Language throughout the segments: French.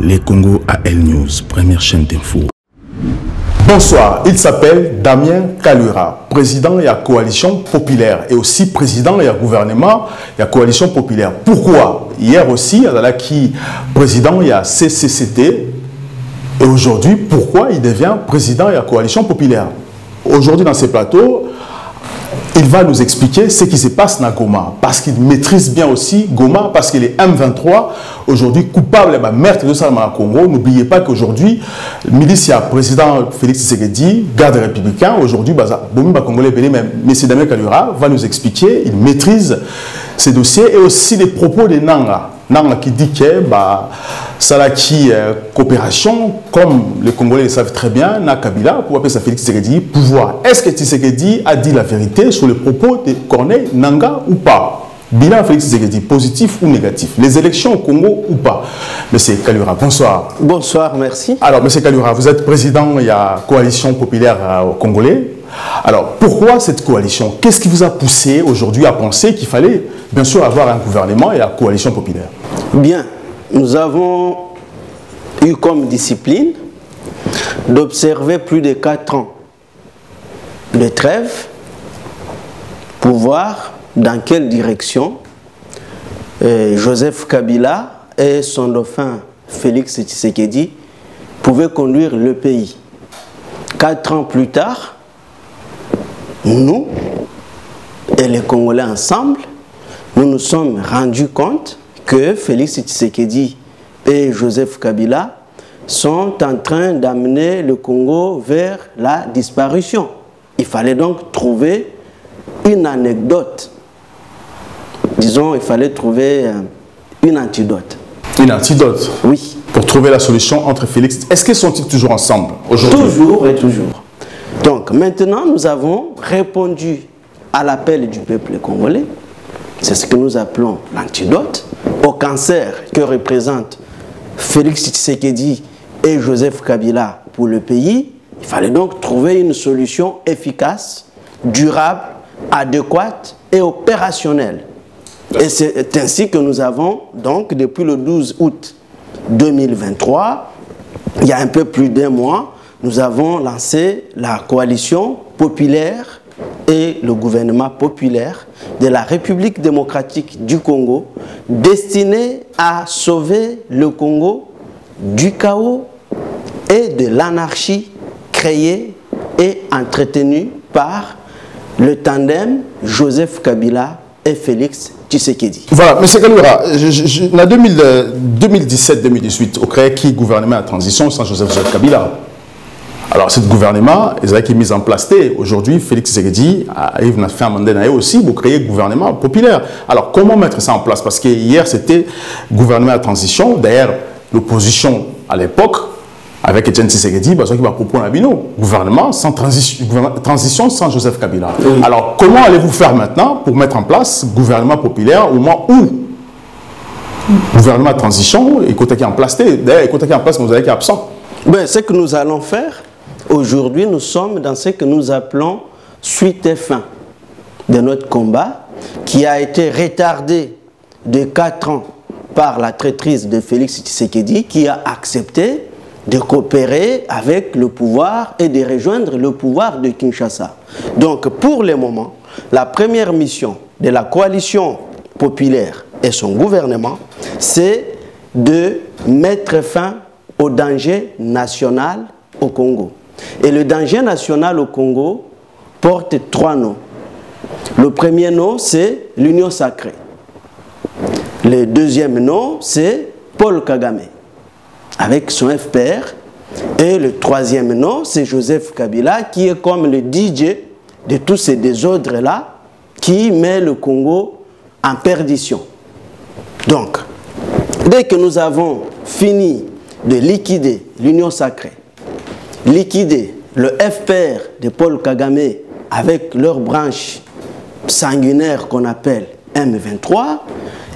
Les Congo AL News, première chaîne d'info. Bonsoir, il s'appelle Damien Kalura, président de la coalition populaire et aussi président de la gouvernement de la coalition populaire. Pourquoi? Hier aussi, il président de la CCCT et aujourd'hui, pourquoi il devient président de la coalition populaire? Aujourd'hui, dans ces plateaux, il va nous expliquer ce qui se passe dans Goma, parce qu'il maîtrise bien aussi Goma, parce qu'il est M23, aujourd'hui coupable de meurtre de Salman Congo. N'oubliez pas qu'aujourd'hui, milicia président Félix Tshisekedi, garde républicain, aujourd'hui, Bomi Congolais, mais M. Damien Kalura va nous expliquer, il maîtrise ces dossiers et aussi les propos de Nanga. Nanga qui dit que bah, Salaki euh, coopération, comme les Congolais le savent très bien, na Kabila, pour appeler ça Félix Tshisekedi, pouvoir. Est-ce que Tshisekedi a dit la vérité sur les propos de Corneille Nanga ou pas? Bilan Félix Tshisekedi, positif ou négatif? Les élections au Congo ou pas? Monsieur Kalura, bonsoir. Bonsoir, merci. Alors, Monsieur Kalura, vous êtes président de la coalition populaire euh, congolais. Alors, pourquoi cette coalition? Qu'est-ce qui vous a poussé aujourd'hui à penser qu'il fallait, bien sûr, avoir un gouvernement et la coalition populaire? Bien, nous avons eu comme discipline d'observer plus de quatre ans de trêve pour voir dans quelle direction euh, Joseph Kabila et son dauphin Félix Tshisekedi pouvaient conduire le pays. Quatre ans plus tard, nous et les Congolais ensemble, nous nous sommes rendus compte que Félix Tshisekedi et Joseph Kabila sont en train d'amener le Congo vers la disparition. Il fallait donc trouver une anecdote. Disons, il fallait trouver euh, une antidote. Une antidote Oui. Pour trouver la solution entre Félix. Est-ce qu'ils sont-ils toujours ensemble aujourd'hui? Toujours et toujours. Donc maintenant, nous avons répondu à l'appel du peuple congolais. C'est ce que nous appelons l'antidote au cancer que représentent Félix Tshisekedi et Joseph Kabila pour le pays. Il fallait donc trouver une solution efficace, durable, adéquate et opérationnelle. Et c'est ainsi que nous avons, donc, depuis le 12 août 2023, il y a un peu plus d'un mois, nous avons lancé la coalition populaire et le gouvernement populaire de la République démocratique du Congo destiné à sauver le Congo du chaos et de l'anarchie créée et entretenue par le tandem Joseph Kabila et Félix Tshisekedi. Voilà, M. Kalura, en 2017-2018, au créé qui gouvernement à transition sans Joseph Kabila? Alors, ce gouvernement, ils ont été mis en place. Aujourd'hui, Félix Tshisekedi arrive à faire un mandat aussi pour créer un gouvernement populaire. Alors, comment mettre ça en place? Parce que hier, c'était gouvernement à transition. D'ailleurs, l'opposition à l'époque, avec Etienne Tshisekedi, parce qu'il va proposer un. Gouvernement sans transition, transition sans Joseph Kabila. Alors, comment allez-vous faire maintenant pour mettre en place gouvernement populaire au moment où gouvernement de transition, et côté qui est en place, d'ailleurs, côté qui est en place, vous avez qui est absent? Ben, ce que nous allons faire, Aujourd'hui, nous sommes dans ce que nous appelons suite et fin de notre combat, qui a été retardé de 4 ans par la traîtrise de Félix Tshisekedi, qui a accepté de coopérer avec le pouvoir et de rejoindre le pouvoir de Kinshasa. Donc, pour le moment, la première mission de la coalition populaire et son gouvernement, c'est de mettre fin au danger national au Congo. Et le danger national au Congo porte trois noms. Le premier nom, c'est l'Union sacrée. Le deuxième nom, c'est Paul Kagame, avec son FPR. Et le troisième nom, c'est Joseph Kabila, qui est comme le DJ de tous ces désordres-là, qui met le Congo en perdition. Donc, dès que nous avons fini de liquider l'Union sacrée, liquider le FPR de Paul Kagame avec leur branche sanguinaire qu'on appelle M23,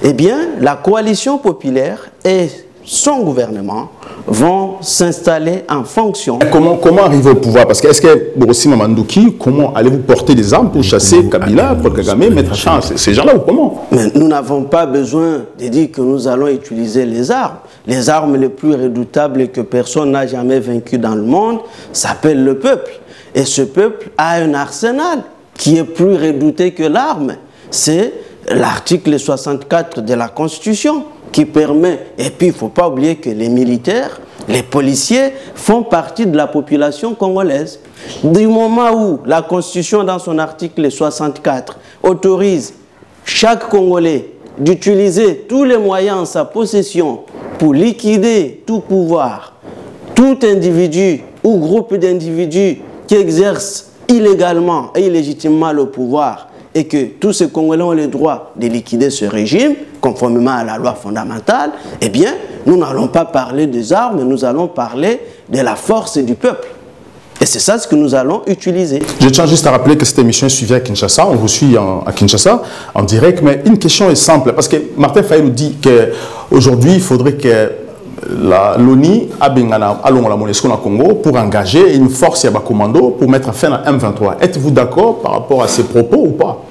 eh bien, la coalition populaire et son gouvernement vont s'installer en fonction. Comment, comment arriver au pouvoir? Parce que est-ce que Borossi Mamandouki, comment allez-vous porter des armes pour chasser Kabila, pour Kagame, mettre chance Ces gens-là ou comment? Mais nous n'avons pas besoin de dire que nous allons utiliser les armes. Les armes les plus redoutables que personne n'a jamais vaincues dans le monde s'appellent le peuple. Et ce peuple a un arsenal qui est plus redouté que l'arme. C'est l'article 64 de la Constitution qui permet, et puis il ne faut pas oublier que les militaires, les policiers font partie de la population congolaise. Du moment où la Constitution, dans son article 64, autorise chaque Congolais d'utiliser tous les moyens en sa possession pour liquider tout pouvoir, tout individu ou groupe d'individus qui exercent illégalement et illégitimement le pouvoir et que tous ces Congolais ont le droit de liquider ce régime, conformément à la loi fondamentale, eh bien, nous n'allons pas parler des armes, nous allons parler de la force du peuple. Et c'est ça ce que nous allons utiliser. Je tiens juste à rappeler que cette émission est suivie à Kinshasa. On vous suit à Kinshasa en direct. Mais une question est simple. Parce que Martin Fayou dit qu'aujourd'hui, il faudrait que l'ONI a la MONUSCO au Congo pour engager une force un commando pour mettre fin à M23. Êtes-vous d'accord par rapport à ces propos ou pas?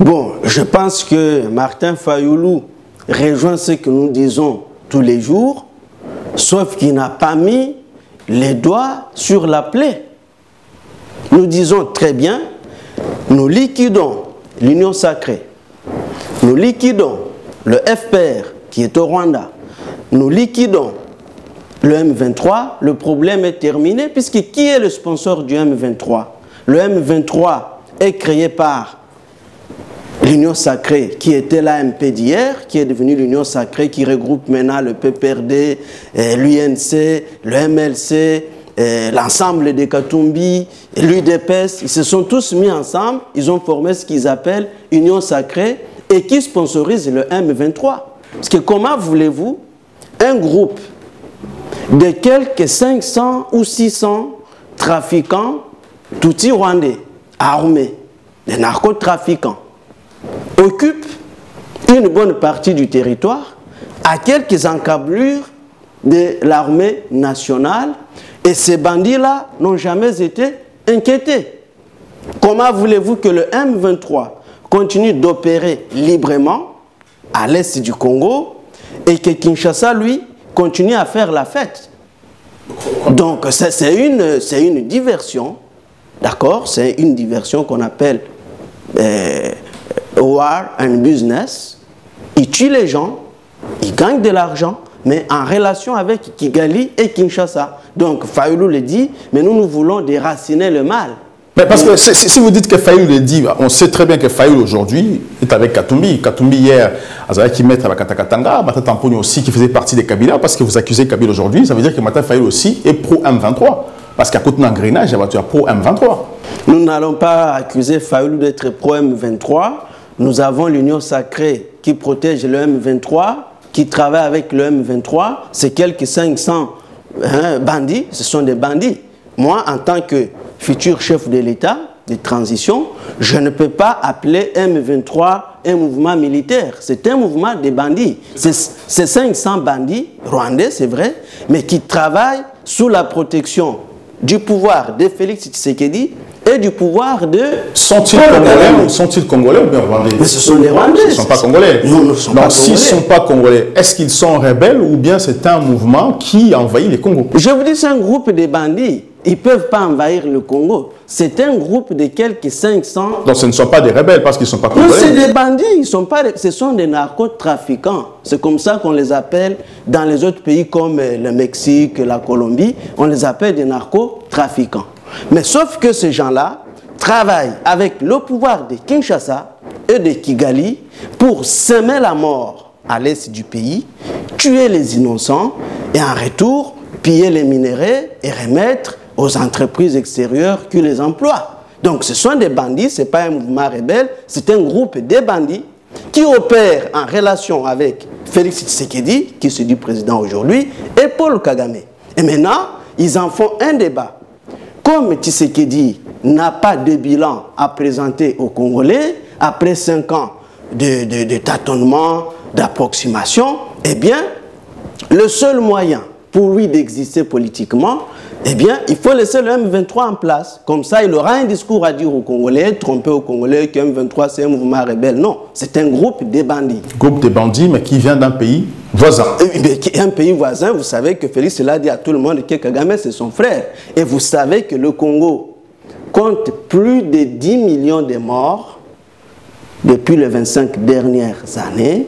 Bon, je pense que Martin Fayoulou rejoint ce que nous disons tous les jours, sauf qu'il n'a pas mis les doigts sur la plaie. Nous disons très bien, nous liquidons l'Union sacrée, nous liquidons le FPR qui est au Rwanda, nous liquidons le M23, le problème est terminé, puisque qui est le sponsor du M23 Le M23 est créé par l'Union sacrée, qui était l'AMP d'hier, qui est devenue l'Union sacrée, qui regroupe maintenant le PPRD, l'UNC, le MLC, l'ensemble des Katumbi, l'UDPS. Ils se sont tous mis ensemble, ils ont formé ce qu'ils appellent Union sacrée et qui sponsorise le M23. Parce que comment voulez-vous un groupe de quelques 500 ou 600 trafiquants, tout rwandais, armés, des narcotrafiquants, occupe une bonne partie du territoire à quelques encablures de l'armée nationale et ces bandits-là n'ont jamais été inquiétés. Comment voulez-vous que le M23 continue d'opérer librement à l'est du Congo et que Kinshasa, lui, continue à faire la fête? Donc, c'est une, diversion, d'accord? C'est une diversion qu'on appelle euh, war and business. Ils tuent les gens, ils gagnent de l'argent, mais en relation avec Kigali et Kinshasa. Donc, Fayoulou le dit, mais nous, nous voulons déraciner le mal. Mais parce que si vous dites que Fayoul le dit, on sait très bien que Fayoul aujourd'hui est avec Katumbi. Katumbi hier, qui met avec Katakatanga, Mata Tamponi aussi qui faisait partie des Kabila, parce que vous accusez Kabila aujourd'hui, ça veut dire que Mata Fayoul aussi est pro M23. Parce qu'à côté d'un grenage, il y a pro M23. Nous n'allons pas accuser Fayoul d'être pro M23. Nous avons l'Union sacrée qui protège le M23, qui travaille avec le M23. C'est quelques 500 hein, bandits, ce sont des bandits. Moi, en tant que futur chef de l'État de transition, je ne peux pas appeler M23 un mouvement militaire. C'est un mouvement de bandits. C'est 500 bandits rwandais, c'est vrai, mais qui travaillent sous la protection du pouvoir de Félix Tshisekedi et du pouvoir de... Sont-ils congolais, sont congolais ou bien rwandais? Mais ce sont des rwandais. Ils ne sont pas congolais. Non, ne sont Donc, pas s'ils ne congolais. sont pas congolais, est-ce qu'ils sont rebelles ou bien c'est un mouvement qui envahit les Congos? Je vous dis, c'est un groupe de bandits. Ils ne peuvent pas envahir le Congo. C'est un groupe de quelques 500 Donc ce ne sont pas des rebelles parce qu'ils ne sont pas Non, c'est congolais. des bandits, ils sont pas, ce sont des narcotrafiquants. C'est comme ça qu'on les appelle dans les autres pays comme euh, le Mexique, la Colombie, on les appelle des narcotrafiquants. Mais sauf que ces gens-là travaillent avec le pouvoir de Kinshasa et de Kigali pour semer la mort à l'est du pays, tuer les innocents et en retour piller les minéraux et remettre aux entreprises extérieures qui les emploient. Donc ce sont des bandits, ce n'est pas un mouvement rebelle, c'est un groupe de bandits qui opèrent en relation avec Félix Tshisekedi, qui se dit président aujourd'hui, et Paul Kagame. Et maintenant, ils en font un débat. Comme Tshisekedi n'a pas de bilan à présenter aux Congolais, après cinq ans de, tâtonnement, d'approximation, eh bien, le seul moyen pour lui d'exister politiquement, eh bien, il faut laisser le M23 en place. Comme ça, il aura un discours à dire aux Congolais, tromper aux Congolais que M23 c'est un mouvement rebelle. Non, c'est un groupe de bandits. Groupe de bandits, mais qui vient d'un pays voisin. Un pays voisin, vous savez que Félix l'a dit à tout le monde que Kagame c'est son frère. Et vous savez que le Congo compte plus de 10 millions de morts depuis les 25 dernières années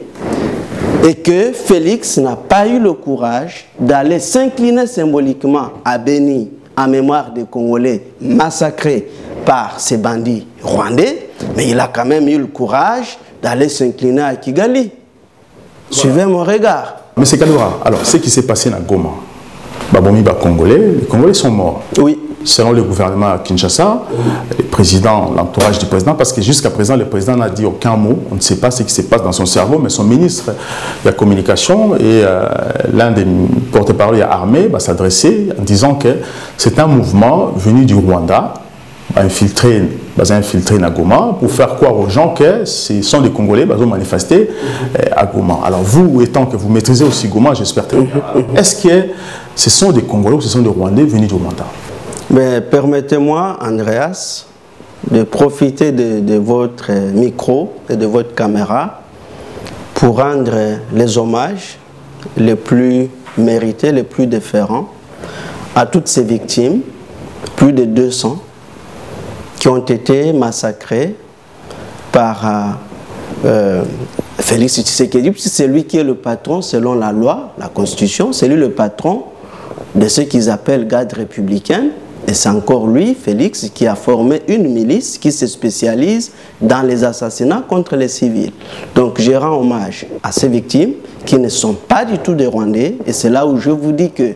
et que Félix n'a pas eu le courage d'aller s'incliner symboliquement à Béni en mémoire des Congolais massacrés par ces bandits rwandais, mais il a quand même eu le courage d'aller s'incliner à Kigali. Suivez mon regard. Mais c'est Kaloura. Alors, ce qui s'est passé dans Goma, Babomi, Congolais, les Congolais sont morts. Oui selon le gouvernement à Kinshasa, le président, l'entourage du président, parce que jusqu'à présent, le président n'a dit aucun mot. On ne sait pas ce qui se passe dans son cerveau, mais son ministre de la communication et euh, l'un des porte-parole armés va s'adresser en disant que c'est un mouvement venu du Rwanda, infiltré, infiltré à Goma pour faire croire aux gens que ce sont des Congolais qui ont manifesté euh, à Goma. Alors vous, étant que vous maîtrisez aussi Goma, j'espère, est-ce que ce sont des Congolais ou ce sont des Rwandais venus du Rwanda? Permettez-moi, Andreas, de profiter de, votre micro et de votre caméra pour rendre les hommages les plus mérités, les plus différents à toutes ces victimes, plus de 200, qui ont été massacrées par euh, euh, Félix Tshisekedi, c'est lui qui est le patron selon la loi, la constitution, c'est lui le patron de ce qu'ils appellent garde républicaine, et c'est encore lui, Félix, qui a formé une milice qui se spécialise dans les assassinats contre les civils. Donc je rends hommage à ces victimes qui ne sont pas du tout des Rwandais. Et c'est là où je vous dis que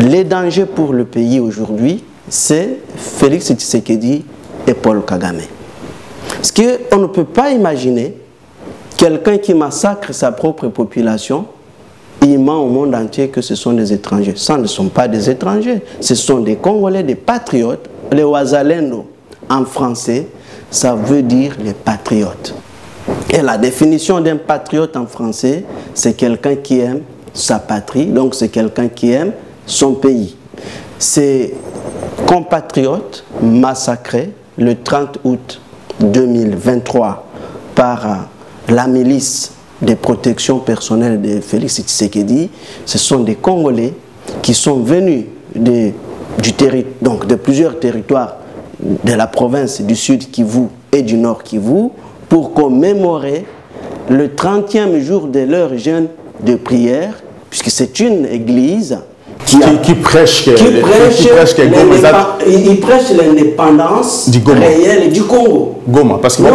les dangers pour le pays aujourd'hui, c'est Félix Tshisekedi et Paul Kagame. Parce qu'on ne peut pas imaginer quelqu'un qui massacre sa propre population il ment au monde entier que ce sont des étrangers. Ce ne sont pas des étrangers, ce sont des Congolais, des patriotes. Les Ouazalendo, en français, ça veut dire les patriotes. Et la définition d'un patriote en français, c'est quelqu'un qui aime sa patrie, donc c'est quelqu'un qui aime son pays. Ces compatriotes massacrés le 30 août 2023 par la milice des protections personnelles de Félix Tshisekedi, ce sont des Congolais qui sont venus de, de plusieurs territoires de la province du Sud Kivu et du Nord Kivu pour commémorer le 30e jour de leur jeûne de prière, puisque c'est une église qui, prêche qui prêche, il prêche l'indépendance réelle du Congo. Goma, parce qu'il va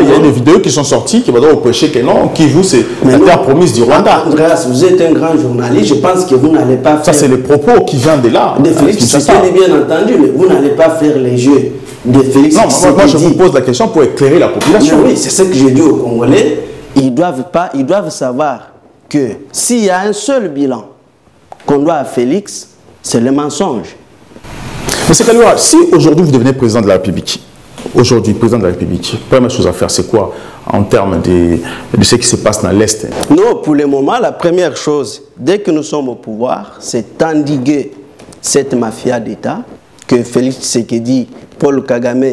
il y a des vidéos qui sont sorties qui vont prêcher que non, qui vous c'est la terre promise du Rwanda. Andreas, vous êtes un grand journaliste, je pense que vous n'allez pas faire... Ça c'est le propos qui vient de là. De Félix Tshisekedi, bien entendu, mais vous n'allez pas faire les jeux de Félix Non, moi, je vous pose la question pour éclairer la population. oui, c'est ce que j'ai dit aux Congolais. Ils doivent, pas, ils doivent savoir que s'il y a un seul bilan qu'on doit à Félix, c'est le mensonge. Monsieur Kaloura, si aujourd'hui vous devenez président de la République, aujourd'hui président de la République, première chose à faire, c'est quoi en termes de, de, ce qui se passe dans l'Est? Non, pour le moment, la première chose, dès que nous sommes au pouvoir, c'est endiguer cette mafia d'État que Félix Tshisekedi, Paul Kagame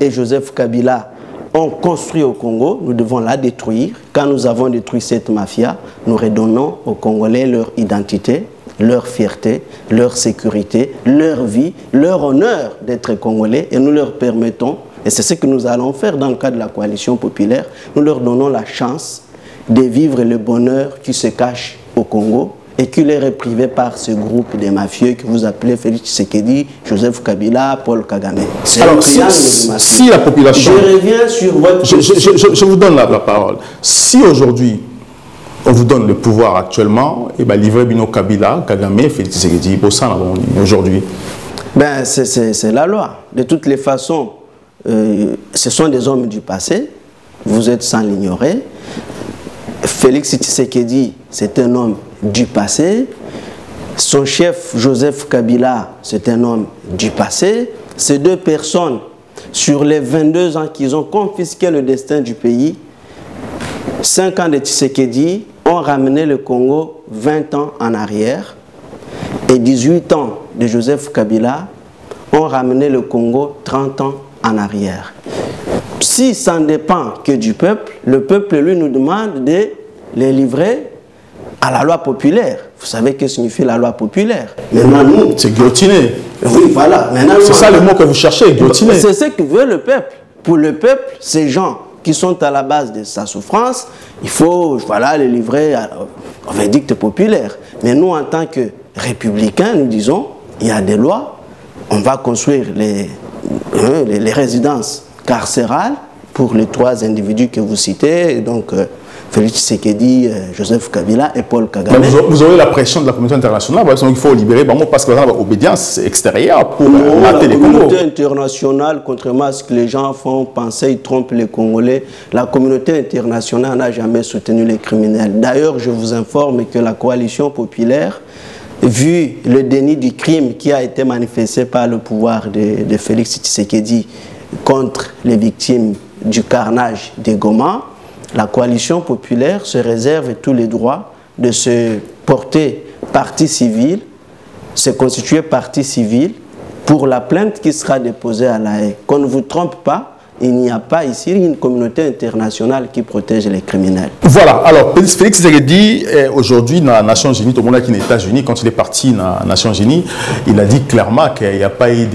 et Joseph Kabila ont construit au Congo. Nous devons la détruire. Quand nous avons détruit cette mafia, nous redonnons aux Congolais leur identité, leur fierté, leur sécurité, leur vie, leur honneur d'être congolais et nous leur permettons, et c'est ce que nous allons faire dans le cadre de la coalition populaire, nous leur donnons la chance de vivre le bonheur qui se cache au Congo et qui leur est privé par ce groupe de mafieux que vous appelez Félix Tshisekedi, Joseph Kabila, Paul Kagame. Alors, si, la population... Je reviens sur votre... Je, vous donne la parole. Si aujourd'hui, on vous donne le pouvoir actuellement, et bien livrer Bino Kabila, Kagame, Félix Tshisekedi, aujourd'hui ben, C'est la loi. De toutes les façons, euh, ce sont des hommes du passé, vous êtes sans l'ignorer. Félix Tshisekedi, c'est un homme du passé. Son chef, Joseph Kabila, c'est un homme du passé. Ces deux personnes, sur les 22 ans qu'ils ont confisqué le destin du pays, 5 ans de Tshisekedi ont ramené le Congo 20 ans en arrière et 18 ans de Joseph Kabila ont ramené le Congo 30 ans en arrière. Si ça ne dépend que du peuple, le peuple lui nous demande de les livrer à la loi populaire. Vous savez que signifie la loi populaire. Maintenant, nous. C'est guillotiner. Oui, voilà. C'est ça le mot que vous cherchez, guillotiner. C'est ce que veut le peuple. Pour le peuple, ces gens qui sont à la base de sa souffrance, il faut voilà, les livrer au verdict populaire. Mais nous, en tant que républicains, nous disons, il y a des lois, on va construire les, hein, les, résidences carcérales pour les trois individus que vous citez, donc euh, Félix Tshisekedi, euh, Joseph Kabila et Paul Kagame. Vous, aurez la pression de la communauté internationale, parce qu'il faut libérer parce que l'obédience extérieure pour non, la communauté internationale, contrairement à ce que les gens font penser, ils trompent les Congolais, la communauté internationale n'a jamais soutenu les criminels. D'ailleurs, je vous informe que la coalition populaire vu le déni du crime qui a été manifesté par le pouvoir de, de Félix Tshisekedi contre les victimes du carnage des Goma, la coalition populaire se réserve tous les droits de se porter partie civile, se constituer partie civile pour la plainte qui sera déposée à la haie. Qu'on ne vous trompe pas, il n'y a pas ici une communauté internationale qui protège les criminels. Voilà, alors Félix Tshisekedi, aujourd'hui dans les Nations Unies, tout le monde est aux États-Unis, quand il est parti dans les Nations Unies, il a dit clairement qu'il n'y a pas eu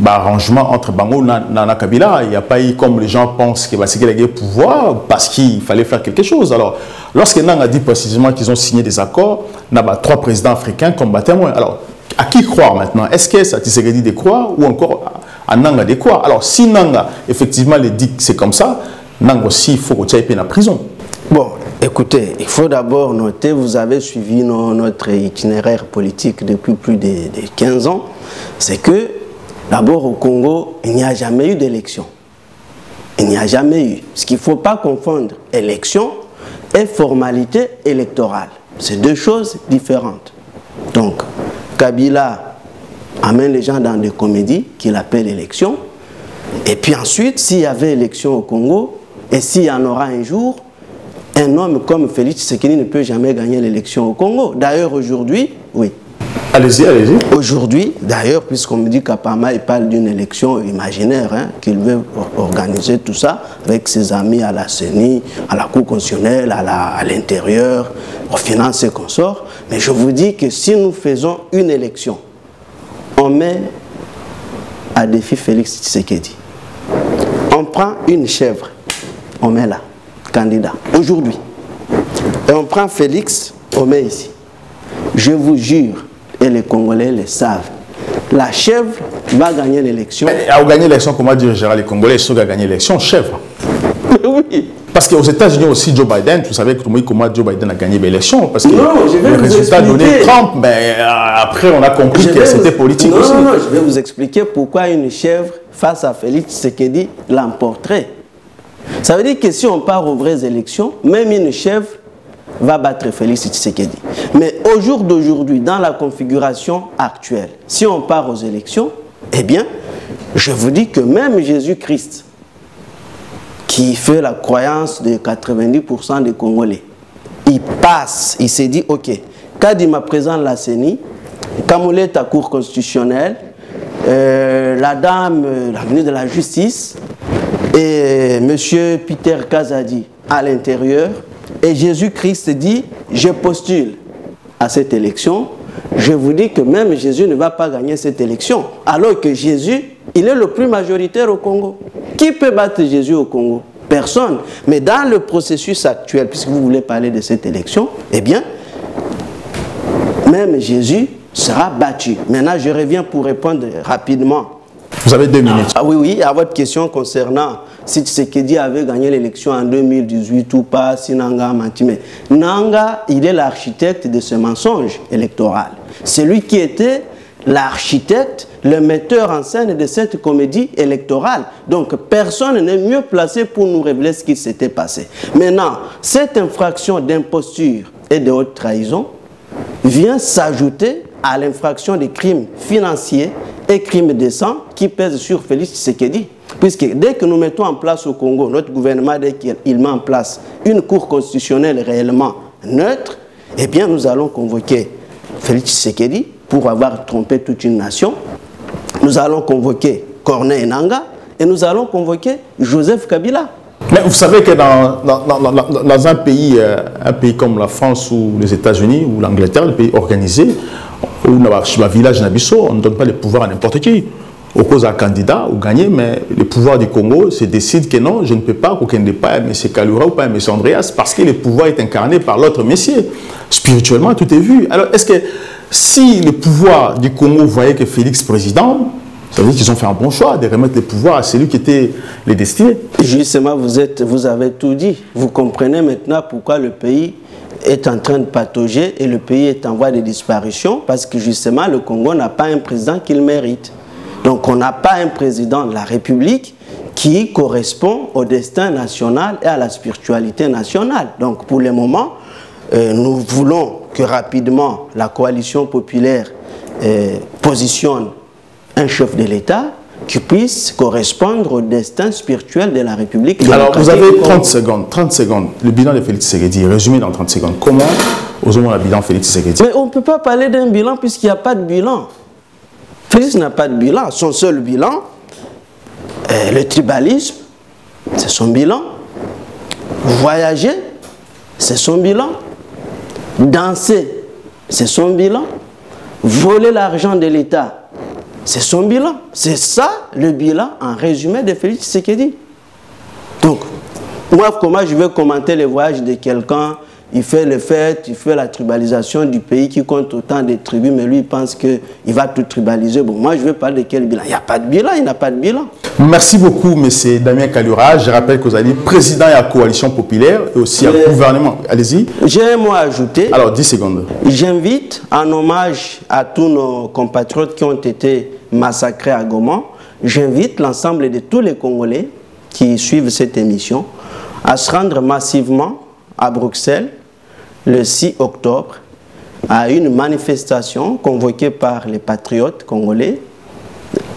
d'arrangement entre Bango et Kabila. Il n'y a pas eu, comme les gens pensent, qu'il va se le pouvoir parce qu'il fallait faire quelque chose. Alors, lorsque Nang a dit précisément qu'ils ont signé des accords, il y a trois présidents africains comme témoins. Alors, à qui croire maintenant? Est-ce que ça Tshisekedi de croire ou encore à Nanga de quoi? Alors, si Nanga, effectivement, le dit que c'est comme ça, Nanga aussi, il faut qu'il aille en prison. Bon, écoutez, il faut d'abord noter, vous avez suivi notre itinéraire politique depuis plus de, 15 ans, c'est que d'abord au Congo, il n'y a jamais eu d'élection. Il n'y a jamais eu. Ce qu'il ne faut pas confondre élection et formalité électorale. C'est deux choses différentes. Donc, Kabila amène les gens dans des comédies qu'il appelle élection. Et puis ensuite, s'il y avait élection au Congo, et s'il y en aura un jour, un homme comme Félix Tshisekedi ne peut jamais gagner l'élection au Congo. D'ailleurs, aujourd'hui, oui. Allez-y, allez-y. Aujourd'hui, d'ailleurs, puisqu'on me dit qu'Apama, il parle d'une élection imaginaire, hein, qu'il veut organiser tout ça avec ses amis à la CENI, à la Cour constitutionnelle, à l'intérieur, aux finances et consorts. Mais je vous dis que si nous faisons une élection on met à défi Félix Tshisekedi. On prend une chèvre, on met là, candidat, aujourd'hui. Et on prend Félix, on met ici. Je vous jure, et les Congolais le savent, la chèvre va gagner l'élection. Mais à gagner l'élection, comment dire Gérald, les Congolais, ceux qui ont gagné l'élection, chèvre. oui. Parce qu'aux États-Unis aussi, Joe Biden, vous savez comment Joe Biden a gagné l'élection. Parce que le résultat donné Trump, mais euh, après on a compris que c'était politique non, aussi. Non, non, je vais vous expliquer pourquoi une chèvre face à Félix Tshisekedi l'emporterait. Ça veut dire que si on part aux vraies élections, même une chèvre va battre Félix Tshisekedi. Mais au jour d'aujourd'hui, dans la configuration actuelle, si on part aux élections, eh bien, je vous dis que même Jésus-Christ, qui fait la croyance de 90% des Congolais. Il passe, il s'est dit, ok, Kadima présente la CENI, Kamoulé ta cour constitutionnelle, euh, la dame, euh, la ministre de la Justice, et M. Peter Kazadi à l'intérieur, et Jésus-Christ dit, je postule à cette élection, je vous dis que même Jésus ne va pas gagner cette élection, alors que Jésus il est le plus majoritaire au Congo. Qui peut battre Jésus au Congo? Personne. Mais dans le processus actuel, puisque vous voulez parler de cette élection, eh bien, même Jésus sera battu. Maintenant, je reviens pour répondre rapidement. Vous avez deux minutes. Ah, oui, oui, à votre question concernant si Tshisekedi avait gagné l'élection en 2018 ou pas, si Nanga a menti. Mais Nanga, il est l'architecte de ce mensonge électoral. C'est lui qui était l'architecte, le metteur en scène de cette comédie électorale. Donc personne n'est mieux placé pour nous révéler ce qui s'était passé. Maintenant, cette infraction d'imposture et de haute trahison vient s'ajouter à l'infraction des crimes financiers et crimes de sang qui pèsent sur Félix Tshisekedi. Puisque dès que nous mettons en place au Congo, notre gouvernement, dès qu'il met en place une cour constitutionnelle réellement neutre, eh bien nous allons convoquer Félix Tshisekedi pour avoir trompé toute une nation. Nous allons convoquer Corneille Nanga et nous allons convoquer Joseph Kabila. Mais vous savez que dans, un, pays, euh, un pays comme la France ou les États-Unis ou l'Angleterre, le pays organisé, où le village Nabiso, on ne donne pas le pouvoir à n'importe qui. Au cause un candidat ou gagner, mais le pouvoir du Congo se décide que non, je ne peux pas, qu'aucun n'est pas M. Kalura ou pas M. Andreas, parce que le pouvoir est incarné par l'autre messier. Spirituellement, tout est vu. Alors, est-ce que si le pouvoir du Congo voyait que Félix président, ça veut dire qu'ils ont fait un bon choix de remettre le pouvoir à celui qui était les destiné. Justement, vous, êtes, vous avez tout dit. Vous comprenez maintenant pourquoi le pays est en train de patauger et le pays est en voie de disparition parce que justement le Congo n'a pas un président qu'il mérite. Donc on n'a pas un président de la République qui correspond au destin national et à la spiritualité nationale. Donc pour le moment, nous voulons que rapidement la coalition populaire euh, positionne un chef de l'État qui puisse correspondre au destin spirituel de la République. Alors, vous avez 30 secondes, 30 secondes. Le bilan de Félix Tshisekedi, résumé dans 30 secondes. Comment, au le bilan de Félix Tshisekedi Mais on ne peut pas parler d'un bilan puisqu'il n'y a pas de bilan. Félix n'a pas de bilan. Son seul bilan, est le tribalisme, c'est son bilan. Voyager, c'est son bilan. Danser, c'est son bilan. Voler l'argent de l'État, c'est son bilan. C'est ça le bilan en résumé de Félix Tshisekedi. Donc, moi, comment je vais commenter le voyage de quelqu'un il fait le fait, il fait la tribalisation du pays qui compte autant de tribus, mais lui, il pense qu'il va tout tribaliser. Bon, moi, je veux parler de quel bilan? Il n'y a pas de bilan, il n'a pas de bilan. Merci beaucoup, M. Damien Kalura. Je rappelle que vous allez président de la coalition populaire et aussi à gouvernement. Allez-y. J'ai un mot à ajouter. Alors, 10 secondes. J'invite, en hommage à tous nos compatriotes qui ont été massacrés à Goma, j'invite l'ensemble de tous les Congolais qui suivent cette émission à se rendre massivement à Bruxelles le 6 octobre à une manifestation convoquée par les patriotes congolais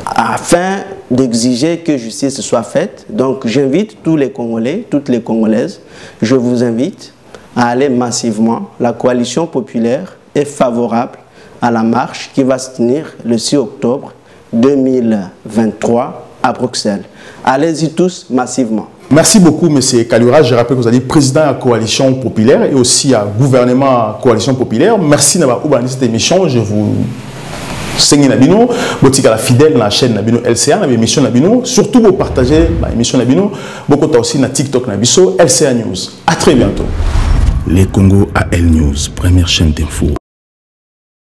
afin d'exiger que justice soit faite. Donc j'invite tous les Congolais, toutes les Congolaises, je vous invite à aller massivement. La coalition populaire est favorable à la marche qui va se tenir le 6 octobre 2023 à Bruxelles. Allez-y tous massivement. Merci beaucoup, M. Kalura. Je rappelle que vous êtes président de la coalition populaire et aussi à gouvernement coalition populaire. Merci d'avoir organisé cette émission. Je vous sengi Nabino, botika la fidèle la chaîne Nabino LCA, na émission Nabino, surtout vous partagez l'émission Nabino, beaucoup aussi na TikTok Nabiso, LCA News. À très bientôt. Les Congo AL News, première chaîne d'info.